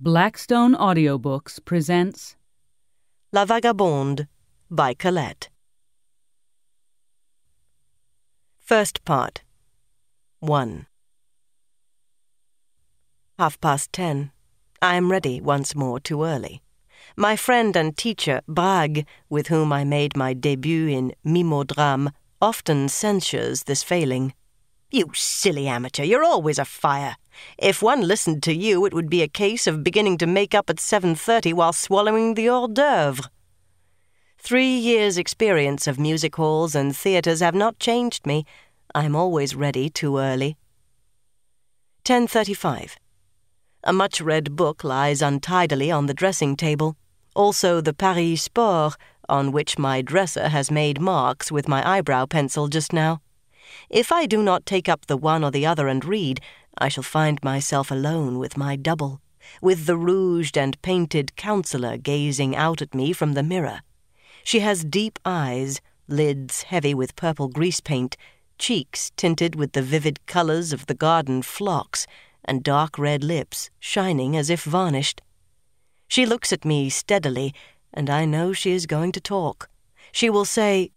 Blackstone Audiobooks presents La Vagabonde by Colette. First part 1. Half past ten. I am ready once more too early. My friend and teacher, Brague, with whom I made my debut in Mimodrame, often censures this failing. You silly amateur, you're always afire. If one listened to you, it would be a case of beginning to make up at 7.30 while swallowing the hors d'oeuvre. Three years' experience of music halls and theatres have not changed me. I'm always ready too early. 10.35. A much-read book lies untidily on the dressing table. Also the Paris Sport, on which my dresser has made marks with my eyebrow pencil just now. If I do not take up the one or the other and read, I shall find myself alone with my double, with the rouged and painted counselor gazing out at me from the mirror. She has deep eyes, lids heavy with purple grease paint, cheeks tinted with the vivid colors of the garden phlox, and dark red lips shining as if varnished. She looks at me steadily, and I know she is going to talk. She will say,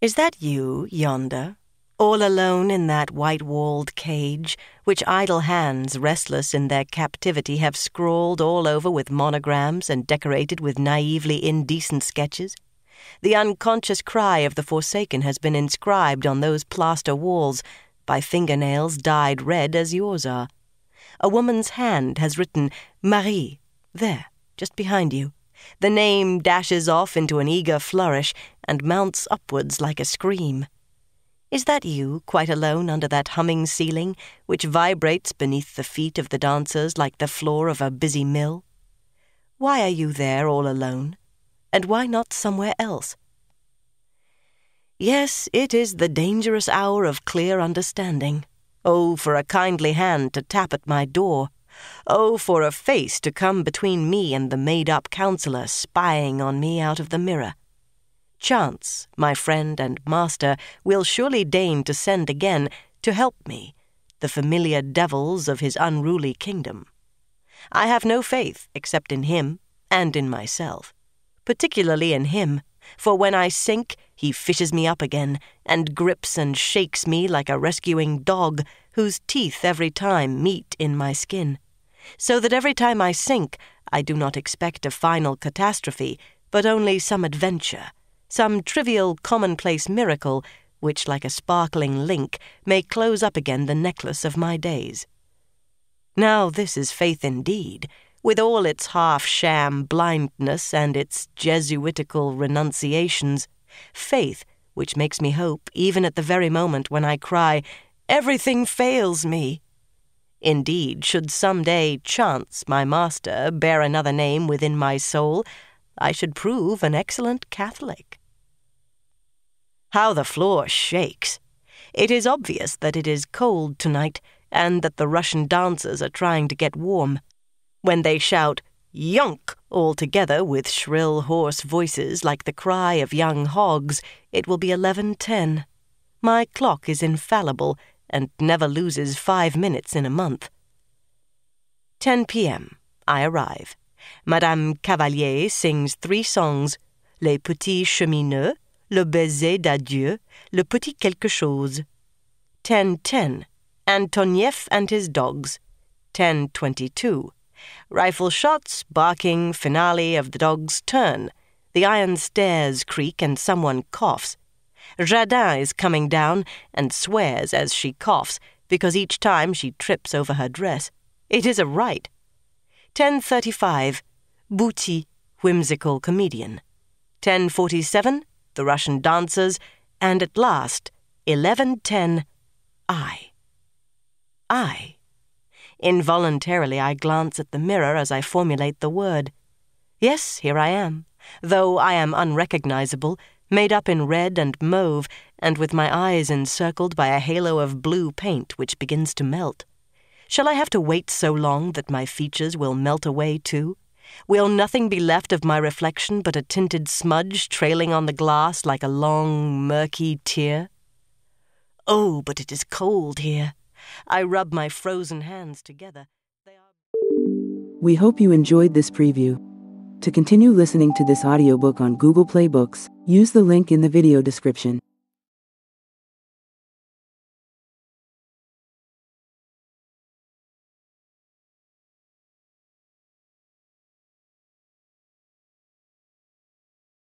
Is that you yonder, all alone in that white walled cage, which idle hands, restless in their captivity, have scrawled all over with monograms and decorated with naively indecent sketches. The unconscious cry of the forsaken has been inscribed on those plaster walls by fingernails dyed red as yours are. A woman's hand has written Marie, there, just behind you. The name dashes off into an eager flourish and mounts upwards like a scream. Is that you, quite alone under that humming ceiling, which vibrates beneath the feet of the dancers like the floor of a busy mill? Why are you there all alone? And why not somewhere else? Yes, it is the dangerous hour of clear understanding. Oh, for a kindly hand to tap at my door. Oh, for a face to come between me and the made up counselor spying on me out of the mirror. Chance, my friend and master, will surely deign to send again to help me, the familiar devils of his unruly kingdom. I have no faith except in him and in myself, particularly in him, for when I sink, he fishes me up again, and grips and shakes me like a rescuing dog, whose teeth every time meet in my skin. So that every time I sink, I do not expect a final catastrophe, but only some adventure some trivial commonplace miracle which, like a sparkling link, may close up again the necklace of my days. Now this is faith indeed, with all its half sham blindness and its Jesuitical renunciations, faith which makes me hope even at the very moment when I cry, Everything fails me. Indeed, should some day chance, my master, bear another name within my soul, I should prove an excellent Catholic. How the floor shakes! It is obvious that it is cold tonight, and that the Russian dancers are trying to get warm. When they shout, Yonk! all together with shrill, hoarse voices like the cry of young hogs, it will be eleven ten. My clock is infallible and never loses five minutes in a month. 10 p.m. I arrive. Madame Cavalier sings three songs Les Petits Chemineux, Le Baiser d'Adieu, Le Petit Quelque Chose. 10.10. Antonieff and his dogs. 10.22. Rifle shots, barking, finale of the dog's turn. The iron stairs creak and someone coughs. Jadin is coming down and swears as she coughs because each time she trips over her dress. It is a rite. 10.35. Bouty, whimsical comedian. 10.47, the Russian dancers, and at last, 11.10, I. I. Involuntarily I glance at the mirror as I formulate the word. Yes, here I am, though I am unrecognizable, made up in red and mauve, and with my eyes encircled by a halo of blue paint which begins to melt. Shall I have to wait so long that my features will melt away too? Will nothing be left of my reflection but a tinted smudge trailing on the glass like a long, murky tear? Oh, but it is cold here. I rub my frozen hands together. We hope you enjoyed this preview. To continue listening to this audiobook on Google Play Books, use the link in the video description.